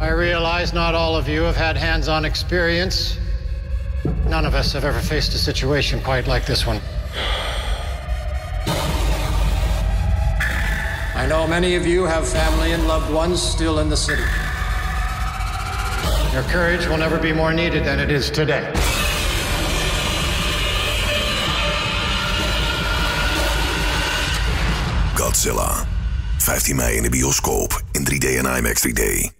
I realize not all of you have had hands on experience. None of us have ever faced a situation quite like this one. I know many of you have family and loved ones still in the city. Your courage will never be more needed than it is today. Godzilla. 15 mei in de bioscoop in 3D en IMAX 3D.